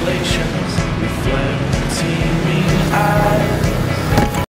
place